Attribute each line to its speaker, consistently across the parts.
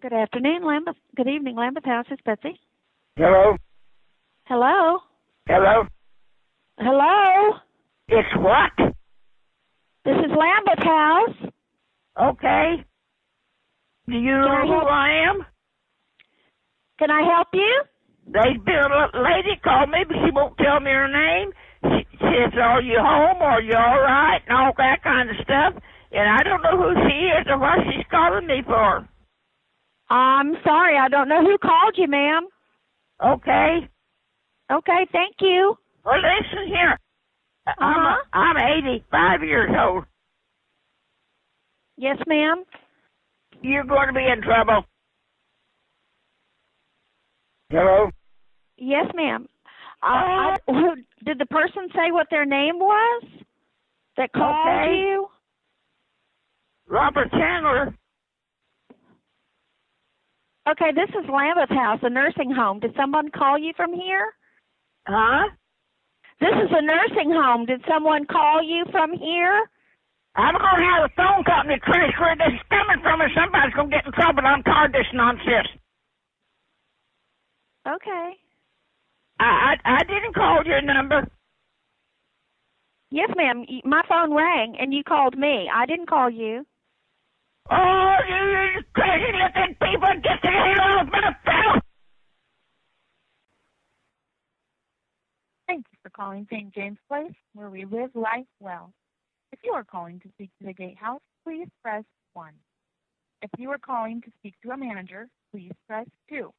Speaker 1: Good afternoon, Lambeth. Good evening, Lambeth House. It's Betsy.
Speaker 2: Hello?
Speaker 1: Hello.
Speaker 2: Hello?
Speaker 1: Hello.
Speaker 2: It's what?
Speaker 1: This is Lambeth House.
Speaker 2: Okay. Do you know
Speaker 1: I
Speaker 2: who I am?
Speaker 1: Can I help you?
Speaker 2: They been a lady called me, but she won't tell me her name. She says, "Are you home? Are you all right?" and all that kind of stuff. And I don't know who she is or what she's calling me for.
Speaker 1: I'm sorry, I don't know who called you, ma'am.
Speaker 2: Okay.
Speaker 1: Okay, thank you.
Speaker 2: Well, listen here. I'm
Speaker 1: Uh-huh.
Speaker 2: I'm 85 years old.
Speaker 1: Yes, ma'am.
Speaker 2: You're going to be in trouble. Hello.
Speaker 1: Yes, ma'am. Uh, I, who, did the person say what their name was that called
Speaker 2: Okay.
Speaker 1: you?
Speaker 2: Robert Chandler.
Speaker 1: Okay, this is Lambeth House, a nursing home. Did someone call you from here?
Speaker 2: Huh?
Speaker 1: This is a nursing home. Did someone call you from here?
Speaker 2: I'm going to have a phone company trace where this is coming from, and somebody's going to get in trouble. I'm tired of this nonsense.
Speaker 1: Okay.
Speaker 2: I, I I didn't call your number.
Speaker 1: Yes, ma'am. My phone rang and you called me. I didn't call you.
Speaker 2: Oh, you, you crazy looking people, get the hell off my phone!
Speaker 3: Thank you for calling St. James Place, where we live life well. If you are calling to speak to the gatehouse, please press 1. If you are calling to speak to a manager, please press 2.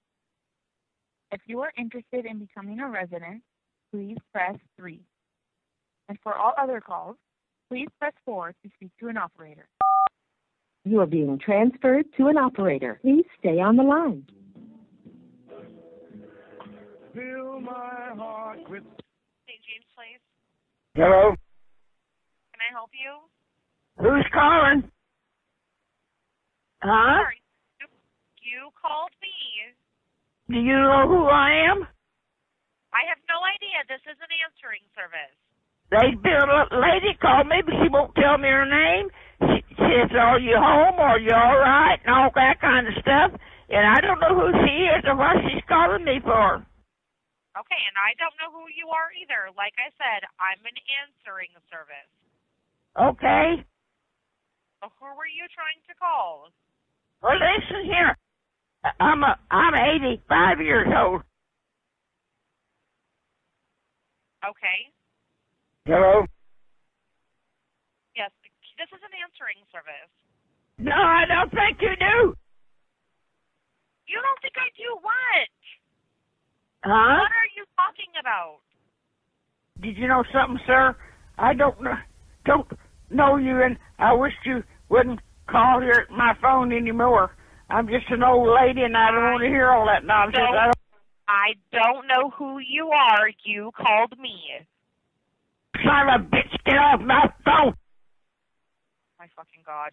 Speaker 3: If you are interested in becoming a resident, please press 3. And for all other calls, please press 4 to speak to an operator.
Speaker 4: You are being transferred to an operator. Please stay on the line.
Speaker 5: Fill my heart with
Speaker 6: St. James Place.
Speaker 2: Hello?
Speaker 6: Can I help you?
Speaker 2: Who's calling? Huh?
Speaker 6: Sorry. You, you called me.
Speaker 2: Do you know who I am?
Speaker 6: I have no idea. This is an answering service.
Speaker 2: They a lady called me, but she won't tell me her name. She says, "Are you home? Are you all right?" and all that kind of stuff. And I don't know who she is or what she's calling me for.
Speaker 6: Okay, and I don't know who you are either. Like I said, I'm an answering service.
Speaker 2: Okay.
Speaker 6: So who were you trying to call?
Speaker 2: Well, listen here. I'm a I'm 85 years old.
Speaker 6: Okay.
Speaker 2: Hello.
Speaker 6: Yes, this is an answering service.
Speaker 2: No, I don't think you do.
Speaker 6: You don't think I do what?
Speaker 2: Huh?
Speaker 6: What are you talking about?
Speaker 2: Did you know something, sir? I don't know, don't know you, and I wish you wouldn't call here at my phone anymore. I'm just an old lady, and I don't want to hear all that nonsense.
Speaker 6: No.
Speaker 2: I don't.
Speaker 6: I don't know who you are. You called me.
Speaker 2: Son of a bitch, get off my phone.
Speaker 6: My fucking god.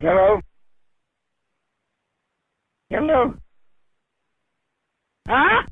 Speaker 2: Hello. Hello. Huh?